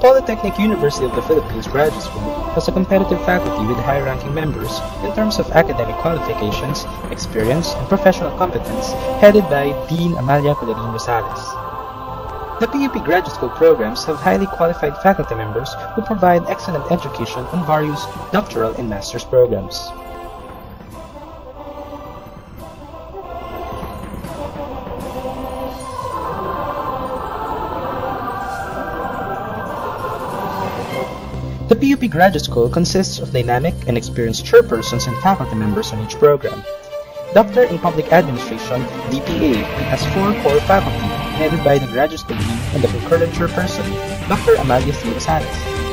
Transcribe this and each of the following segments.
Polytechnic University of the Philippines Graduate School has a competitive faculty with high-ranking members in terms of academic qualifications, experience, and professional competence, headed by Dean Amalia Colorin Rosales. The PUP graduate school programs have highly qualified faculty members who provide excellent education on various doctoral and master's programs. The PUP Graduate School consists of dynamic and experienced chairpersons and faculty members on each program. Doctor in Public Administration, DPA, has four core faculty, headed by the Graduate Dean and the concurrent chairperson, Dr. Amalia C. Rosales,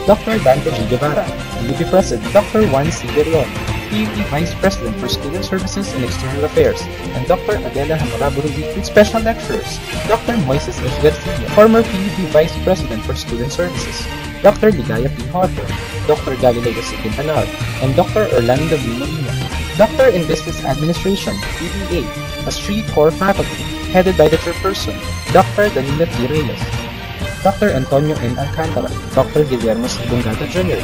Dr. Dante G. Guevara, PUP President, Dr. Juan C. Birion, PUP Vice President for Student Services and External Affairs, and Dr. Adela Hamaraburugi with special lecturers, Dr. Moises H. Garcia, former PUP Vice President for Student Services, Dr. Ligaya P. Horter, Dr. Galileo C. Quintanar, and Dr. Orlando V. Molina. Doctor in Business Administration, DBA, has three core faculty, headed by the chairperson, Dr. Danilo T. Reyes, Dr. Antonio N. Alcantara, Dr. Guillermo C. Bungata Jr.,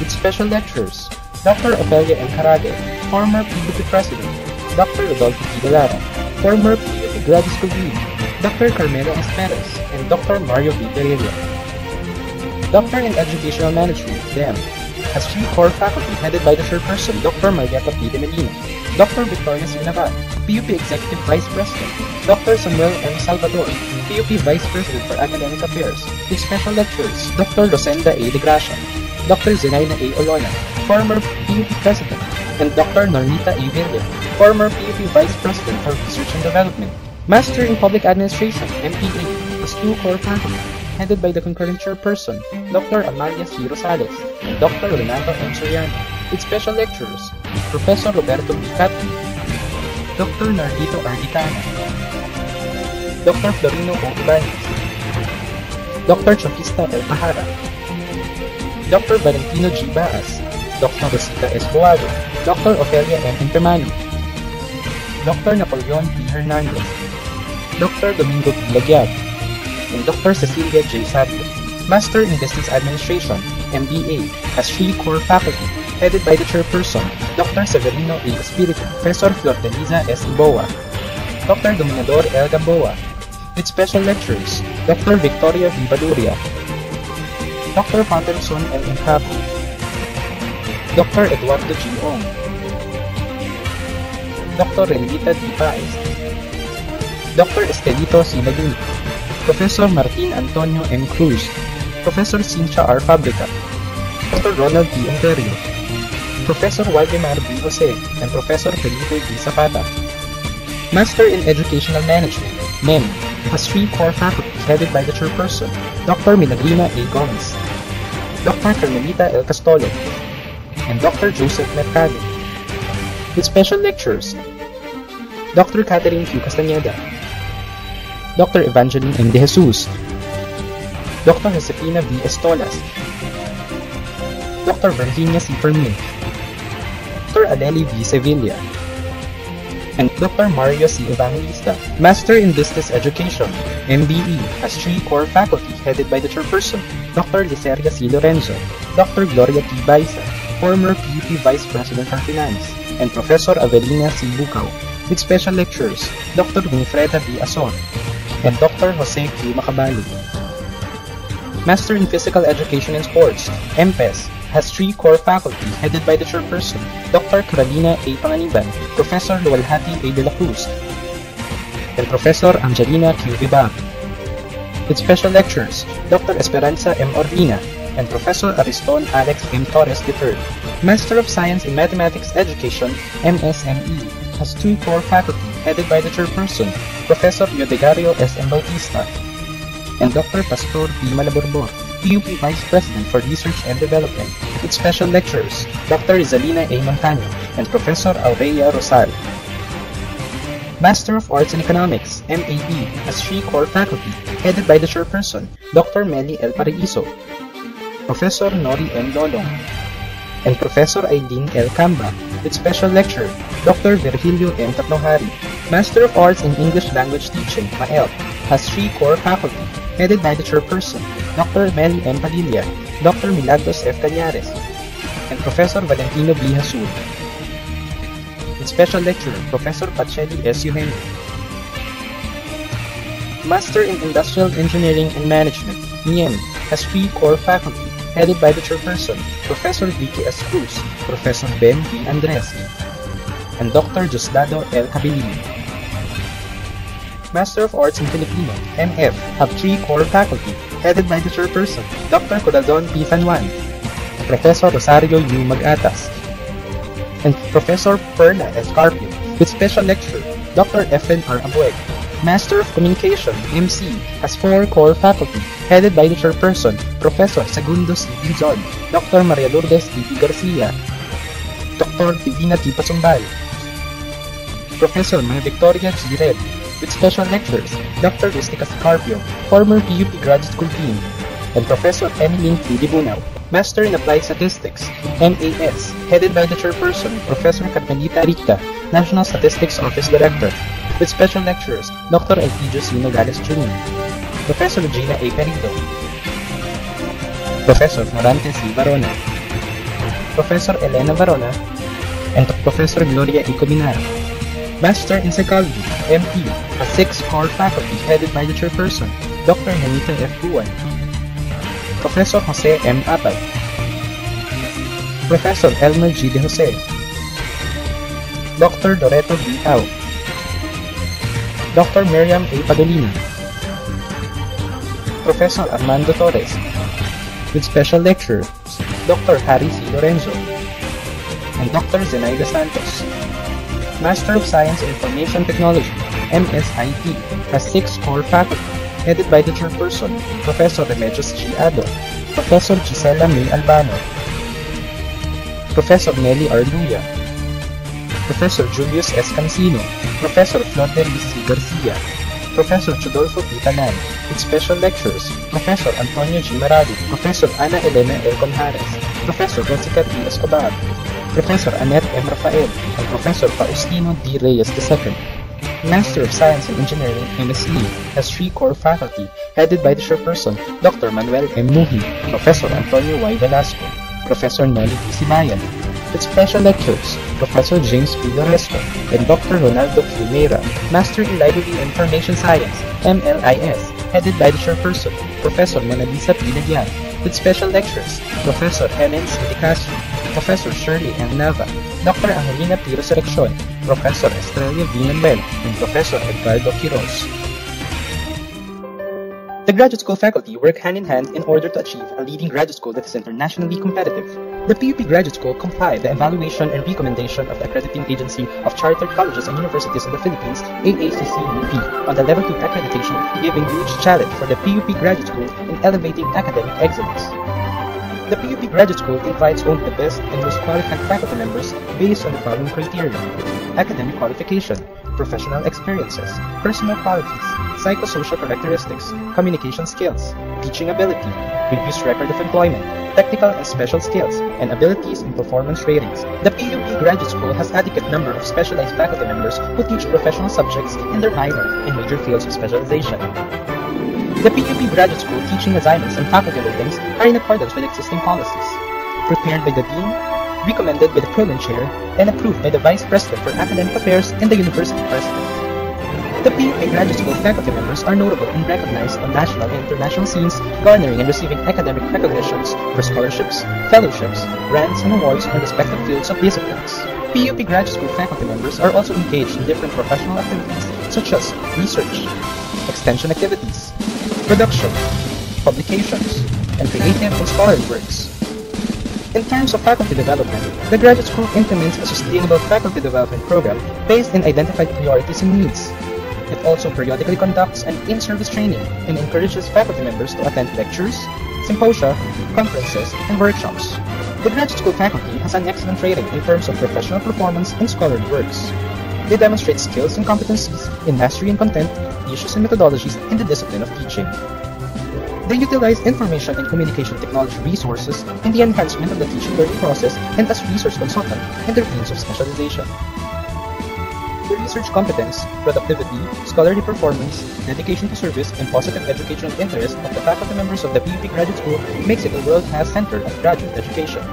with special lecturers, Dr. Ofelia N. Carague, former PUP President, Dr. Rodolfo P. Delara, former PUP Graduate School Dean, Dr. Carmelo S. Perez, and Dr. Mario V. Pereira. Doctor in Educational Management, DEM, has three core faculty headed by the chairperson, Dr. Marietta P. de Medina, Dr. Victoria. Naval, PUP Executive Vice President, Dr. Samuel M. Salvador, PUP Vice President for Academic Affairs, with special lecturers, Dr. Rosenda A. de Gracia, Dr. Zenaida A. Olona, former PUP President, and Dr. Normita A. Villa, former PUP Vice President for Research and Development. Master in Public Administration, MPA, has two core faculty, headed by the concurrent chairperson, Dr. Amalia C. Rosales, and Dr. Renato M. Soriano, with special lecturers, Professor Roberto B. Catri, Dr. Nardito Arditana, Dr. Florino O. Ibanez, Dr. Chokista L. Pahara, Dr. Valentino G. Baas, Dr. Rosita S. Dr. Ofelia M. Intermani, Dr. Napoleon P. Hernandez, Dr. Domingo B. And Dr. Cecilia J. Sabio. Master in Business Administration, MBA, has three core faculty, headed by the chairperson, Dr. Severino A. Espiritu, Professor Flordeliza S. Iboa, Dr. Dominador L. Gamboa, with special lecturers, Dr. Victoria V. Baduria, Dr. Patterson M. Incapo, Dr. Eduardo G. Ong, Dr. Renita D. Paez, Dr. Estelito C. Professor Martin Antonio M. Cruz, Professor Cynthia R. Fabrica, Dr. Ronald T. Ontario, Professor Waldemar B. Jose, and Professor Felipe B. Zapata. Master in Educational Management, MEM, has three core faculty headed by the chairperson, Dr. Milagrina A. Gomez, Dr. Carmelita L. Castolo, and Dr. Joseph Mercado. With special lectures, Dr. Catherine Q. Castañeda, Dr. Evangeline. De Jesus, Dr. Josefina V. Estolas, Dr. Virginia C. Fermin, Dr. Adeli V. Sevilla, and Dr. Mario C. Evangelista. Master in Business Education, MBE, has three core faculty headed by the chairperson, Dr. Liceria C. Lorenzo, Dr. Gloria T. Baisa, former PUP Vice President for Finance, and Professor Avelina C. Bucao, with special lecturers, Dr. Winifreda B. Azor, and Dr. Jose Q. Macabali. Master in Physical Education and Sports, MPES, has three core faculty headed by the chairperson, Dr. Carolina A. Panganiban, Professor Lualhati A. De La Cruz, and Professor Angelina Q. Vibag. With special lectures, Dr. Esperanza M. Ordina, and Professor Ariston Alex M. Torres III. Master of Science in Mathematics Education, MSME, has two core faculty headed by the chairperson, Professor Yodegario S. M. Bautista, and Dr. Pastor P. Malaborbor, PUP Vice President for Research and Development, with special lecturers, Dr. Rizalina A. Montano, and Professor Aurelia Rosal. Master of Arts in Economics, MAE, has three core faculty, headed by the chairperson, Dr. Meli L. Paraiso, Professor Nori M. Lolong, and Professor Aileen L. Camba, with special lecturer, Dr. Virgilio M. Tapnohari. Master of Arts in English Language Teaching, MAEL, has three core faculty, headed by the chairperson, Dr. Mel M. Padilla, Dr. Milagros F. Cañares, and Professor Valentino B. Hasul. And special lecturer, Professor Pacelli S. Eugenio. Master in Industrial Engineering and Management, NIEM, has three core faculty, headed by the chairperson, Professor Vicky S. Cruz, Professor Ben B. Andres, and Dr. Diosdado L. Cabilino. Master of Arts in Filipino, MF, have three core faculty, headed by the chairperson, Dr. Corazon P. Fanwan, Professor Rosario U. Magatas, and Professor Perla Escarpio, with special lecturer, Dr. Efren R. Abueg. Master of Communication, MC, has four core faculty, headed by the chairperson, Professor Segundo C. Dizon, Dr. Maria Lourdes. P. Garcia, Dr. Divina T. Pasumbal, Professor Maria Victoria G. Red, with special lecturers, Dr. Rustica Scarpio, former PUP graduate school dean, and Professor Emily T. Dibunao, Master in Applied Statistics, MAS, headed by the chairperson, Professor Carmelita Ricta, National Statistics Office Director, with special lecturers, Dr. Elpidio C. Nogales Jr., Professor Gina A. Perido, Professor Morante C. Barona, Professor Elena Barona, and Professor Gloria E. Master in Psychology, MP, a six core faculty headed by the chairperson, Dr. Janita F. Buwan, Professor Jose M. Apag, Professor Elmer G. De Jose, Dr. Doreto B. Dr. Miriam A. Padolini, Professor Armando Torres, with special lecturers, Dr. Harry C. Lorenzo, and Dr. Zenaida Santos. Master of Science in Information Technology, MSIT, has six core faculty, headed by the chairperson, Professor Remedios G. Ado, Professor Gisela May Albano, Professor Nelly R. Luya, Professor Julius S. Cancino, Professor Flor C. Garcia, Professor Chodolfo P. Tanan, with special lecturers, Professor Antonio G. Maradi, Professor Ana Elena L. Conjares, Professor Jessica T. Escobar, Professor Annette M. Rafael, and Professor Faustino D. Reyes II. Master of Science in Engineering, MSE, has three core faculty, headed by the chairperson, Dr. Manuel M. Muhi, Professor Antonio Y. Velasco, Professor Nelly P. Sibayan, with special lectures, Professor James P. Loresco, and Dr. Ronaldo Q. Meira, Master in Library and Information Science, MLIS, headed by the chairperson, Professor Monalisa P. Legian, with special lectures, Professor Helen C. De Castro, Professor Shirley M. Nava, Dr. Angelina P. Resurreccion, Professor Estrella V. Manuel, and Professor Edgardo Quiroz. The graduate school faculty work hand in hand in order to achieve a leading graduate school that is internationally competitive. The PUP Graduate School comply the evaluation and recommendation of the accrediting agency of chartered colleges and universities in the Philippines, AACC-UP, on the Level 2 accreditation, giving huge challenge for the PUP Graduate School in elevating academic excellence. The PUP Graduate School invites only the best and most qualified faculty members based on the following criteria. Academic qualification, professional experiences, personal qualities, psychosocial characteristics, communication skills, teaching ability, previous record of employment, technical and special skills, and abilities in performance ratings. The PUP Graduate School has adequate number of specialized faculty members who teach professional subjects in their minor and major fields of specialization. The PUP Graduate School teaching assignments and faculty loadings are in accordance with existing policies, prepared by the Dean, recommended by the Program Chair, and approved by the Vice President for Academic Affairs and the University President. The PUP Graduate School faculty members are notable and recognized on national and international scenes, garnering and receiving academic recognitions for scholarships, fellowships, grants, and awards in the respective fields of disciplines. PUP Graduate School faculty members are also engaged in different professional activities such as research, extension activities, production, publications, and creative and scholarly works. In terms of faculty development, the graduate school implements a sustainable faculty development program based on identified priorities and needs. It also periodically conducts an in-service training and encourages faculty members to attend lectures, symposia, conferences, and workshops. The graduate school faculty has an excellent rating in terms of professional performance and scholarly works. They demonstrate skills and competencies in mastery and content, issues and methodologies in the discipline of teaching. They utilize information and communication technology resources in the enhancement of the teaching learning process and as research consultant in their fields of specialization. The research competence, productivity, scholarly performance, dedication to service, and positive educational interest of the faculty members of the PUP Graduate School makes it a world-class center of graduate education.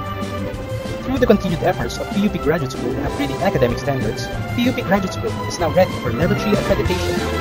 Through the continued efforts of PUP Graduate School in upgrading academic standards, PUP Graduate School is now ready for Level 3 accreditation